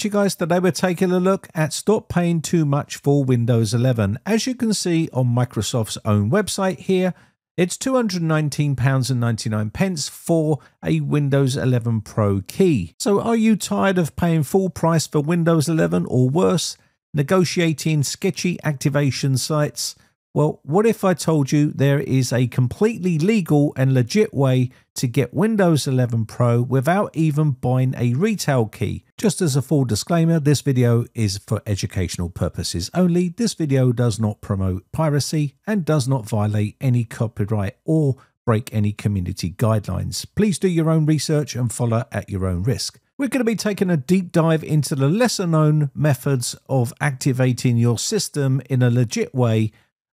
You guys, today we're taking a look at stop paying too much for Windows 11. As you can see on Microsoft's own website here, it's £219.99 for a Windows 11 Pro key. So are you tired of paying full price for Windows 11 or worse, negotiating sketchy activation sites? Well, what if I told you there is a completely legal and legit way to get Windows 11 Pro without even buying a retail key? Just as a full disclaimer, this video is for educational purposes only. This video does not promote piracy and does not violate any copyright or break any community guidelines. Please do your own research and follow at your own risk. We're going to be taking a deep dive into the lesser known methods of activating your system in a legit way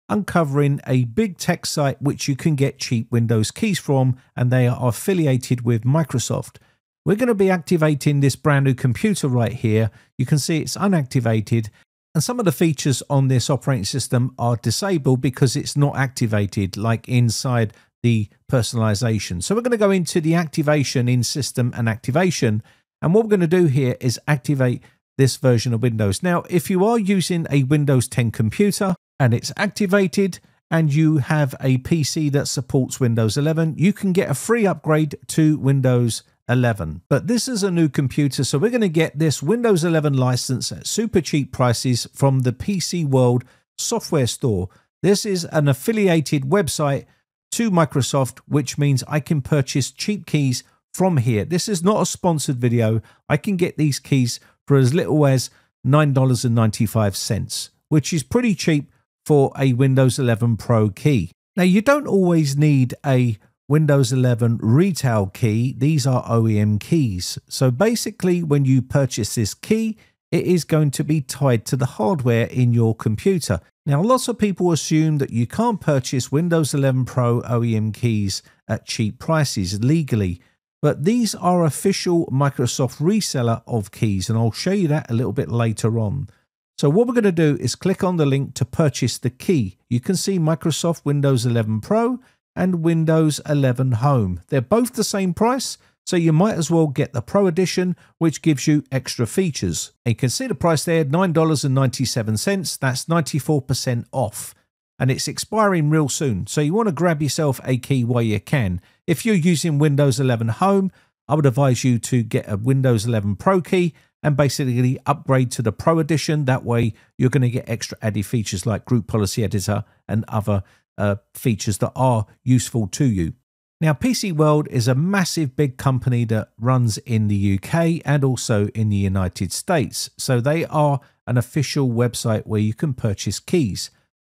uncovering a big tech site which you can get cheap Windows keys from, and they are affiliated with Microsoft. We're going to be activating this brand new computer right here. You can see it's unactivated, and some of the features on this operating system are disabled because it's not activated, like inside the personalization. So we're going to go into the activation in system and activation. And what we're going to do here is activate this version of Windows. Now, if you are using a Windows 10 computer, and it's activated and you have a PC that supports Windows 11, you can get a free upgrade to Windows 11. But this is a new computer, so we're going to get this Windows 11 license at super cheap prices from the PC World software store. This is an affiliated website to Microsoft, which means I can purchase cheap keys from here. This is not a sponsored video. I can get these keys for as little as $9.95, which is pretty cheap for a Windows 11 Pro key. Now, you don't always need a Windows 11 retail key, these are OEM keys. So basically, when you purchase this key, it is going to be tied to the hardware in your computer. Now, lots of people assume that you can't purchase Windows 11 Pro OEM keys at cheap prices legally, but these are official Microsoft reseller of keys, and I'll show you that a little bit later on. So what we're going to do is click on the link to purchase the key. You can see Microsoft Windows 11 Pro and Windows 11 Home. They're both the same price, so you might as well get the Pro Edition, which gives you extra features. And you can see the price there, $9.97. That's 94% off. And it's expiring real soon, so you want to grab yourself a key while you can. If you're using Windows 11 Home, I would advise you to get a Windows 11 Pro key and basically upgrade to the Pro Edition. That way, you're going to get extra added features like Group Policy Editor and other uh, features that are useful to you. Now, PC World is a massive big company that runs in the UK and also in the United States. So they are an official website where you can purchase keys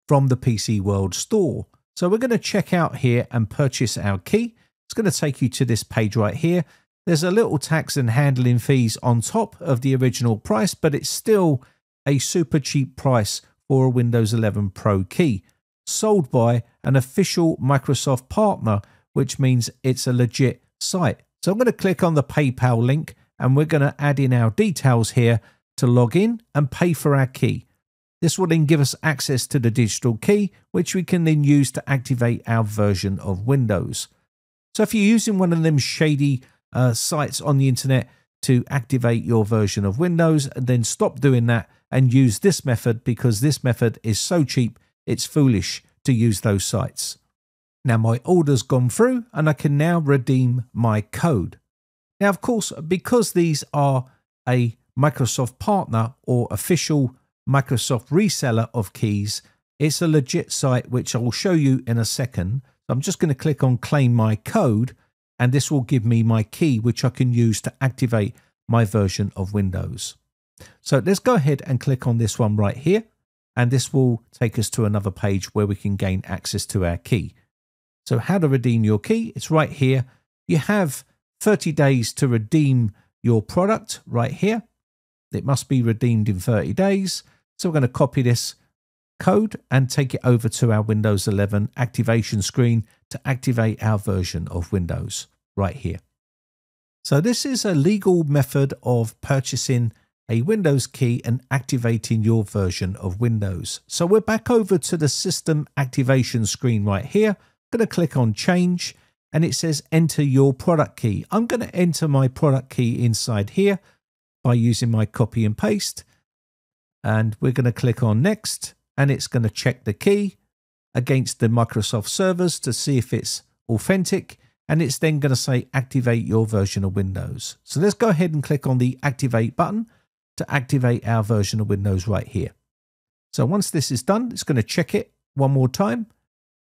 from the PC World store. So we're going to check out here and purchase our key. It's going to take you to this page right here. There's a little tax and handling fees on top of the original price, but it's still a super cheap price for a Windows 11 Pro key, sold by an official Microsoft partner, which means it's a legit site. So I'm going to click on the PayPal link and we're going to add in our details here to log in and pay for our key. This will then give us access to the digital key, which we can then use to activate our version of Windows. So if you're using one of them shady uh, sites on the internet to activate your version of Windows, and then stop doing that and use this method because this method is so cheap, it's foolish to use those sites. Now my order's gone through and I can now redeem my code. Now, of course, because these are a Microsoft partner or official Microsoft reseller of keys, it's a legit site, which I'll show you in a second. I'm just going to click on claim my code and this will give me my key which I can use to activate my version of Windows. So let's go ahead and click on this one right here and this will take us to another page where we can gain access to our key. So how to redeem your key, it's right here. You have 30 days to redeem your product right here. It must be redeemed in 30 days. So we're going to copy this code and take it over to our Windows 11 activation screen to activate our version of Windows right here. So this is a legal method of purchasing a Windows key and activating your version of Windows. So we're back over to the system activation screen right here. I'm going to click on change and it says enter your product key. I'm going to enter my product key inside here. by using my copy and paste. And we're going to click on next and it's going to check the key against the Microsoft servers to see if it's authentic. And it's then going to say activate your version of Windows. So let's go ahead and click on the activate button to activate our version of Windows right here. So once this is done, it's going to check it one more time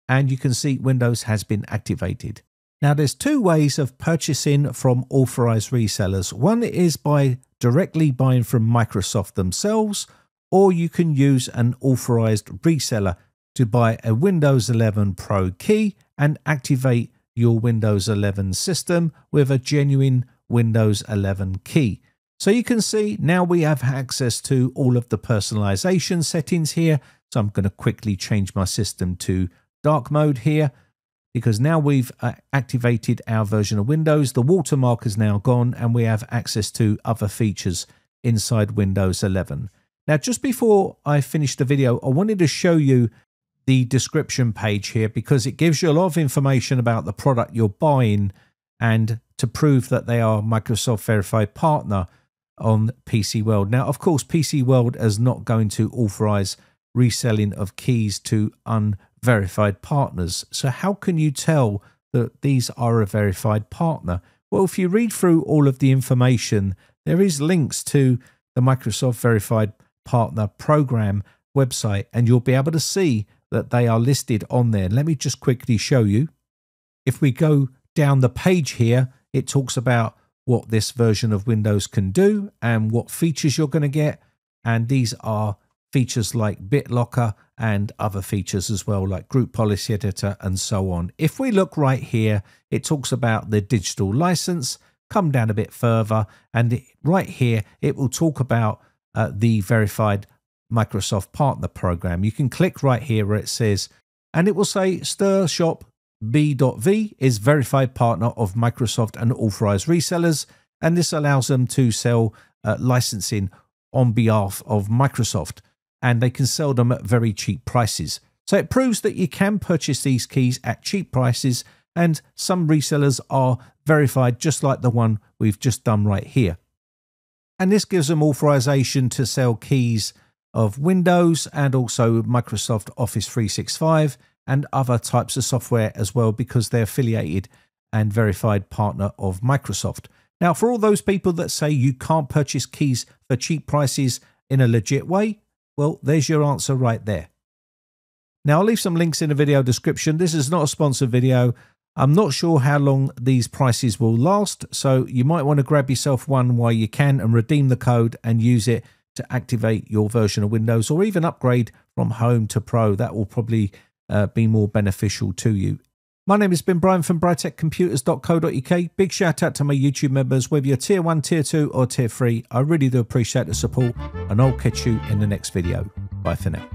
and you can see Windows has been activated. Now there's two ways of purchasing from authorized resellers. One is by directly buying from Microsoft themselves or you can use an authorized reseller to buy a Windows 11 Pro key and activate your Windows 11 system with a genuine Windows 11 key. So you can see now we have access to all of the personalization settings here. So I'm going to quickly change my system to dark mode here because now we've uh, activated our version of Windows. The watermark is now gone and we have access to other features inside Windows 11. Now, just before I finish the video, I wanted to show you the description page here because it gives you a lot of information about the product you're buying and to prove that they are Microsoft verified partner on PC World. Now, of course, PC World is not going to authorize reselling of keys to unverified partners. So, how can you tell that these are a verified partner? Well, if you read through all of the information, there is links to the Microsoft Verified Partner Partner program website, and you'll be able to see that they are listed on there. Let me just quickly show you. If we go down the page here, it talks about what this version of Windows can do and what features you're going to get. And these are features like BitLocker and other features as well, like Group Policy Editor and so on. If we look right here, it talks about the digital license. Come down a bit further, and right here, it will talk about uh, the verified Microsoft Partner Program. You can click right here where it says, and it will say Stir Shop B.V is verified partner of Microsoft and authorized resellers, and this allows them to sell uh, licensing on behalf of Microsoft, and they can sell them at very cheap prices. So it proves that you can purchase these keys at cheap prices, and some resellers are verified just like the one we've just done right here. And this gives them authorization to sell keys of Windows and also Microsoft Office 365 and other types of software as well because they're affiliated and verified partner of Microsoft. Now, for all those people that say you can't purchase keys for cheap prices in a legit way, well, there's your answer right there. Now, I'll leave some links in the video description. This is not a sponsored video. I'm not sure how long these prices will last, so you might want to grab yourself one while you can and redeem the code and use it to activate your version of Windows or even upgrade from Home to Pro. That will probably uh, be more beneficial to you. My name has been Brian from briteccomputers.co.uk. Big shout out to my YouTube members, whether you're tier 1, tier 2 or tier 3. I really do appreciate the support and I'll catch you in the next video. Bye for now.